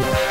Bye.